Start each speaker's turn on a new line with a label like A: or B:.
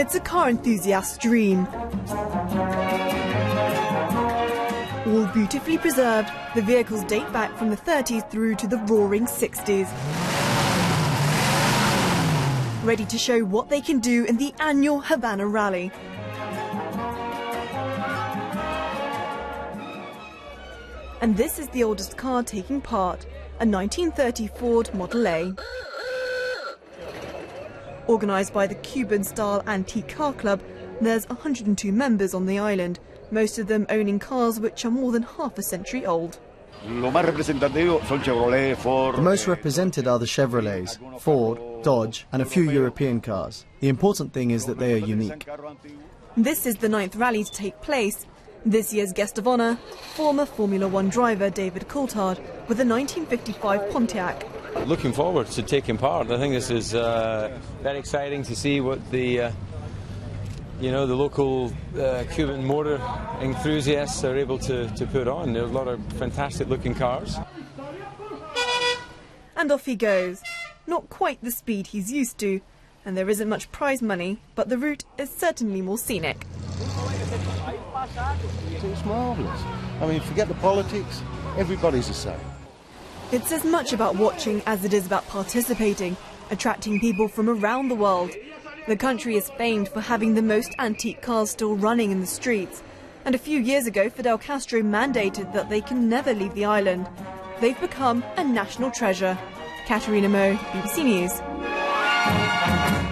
A: It's a car enthusiast's dream. All beautifully preserved, the vehicles date back from the 30s through to the roaring 60s. Ready to show what they can do in the annual Havana Rally. And this is the oldest car taking part, a 1930 Ford Model A. Organised by the Cuban-style Antique Car Club, there's 102 members on the island, most of them owning cars which are more than half a century old.
B: The most represented are the Chevrolets, Ford, Dodge, and a few European cars. The important thing is that they are unique.
A: This is the ninth rally to take place. This year's guest of honour, former Formula One driver David Coulthard with a 1955 Pontiac.
C: Looking forward to taking part. I think this is uh, very exciting to see what the uh, you know the local uh, Cuban motor enthusiasts are able to, to put on. There are a lot of fantastic looking cars.
A: And off he goes. Not quite the speed he's used to, and there isn't much prize money, but the route is certainly more scenic.
D: It's marvellous. I mean, forget the politics, everybody's the same.
A: It's as much about watching as it is about participating, attracting people from around the world. The country is famed for having the most antique cars still running in the streets. And a few years ago, Fidel Castro mandated that they can never leave the island. They've become a national treasure. Katerina Moe, BBC News.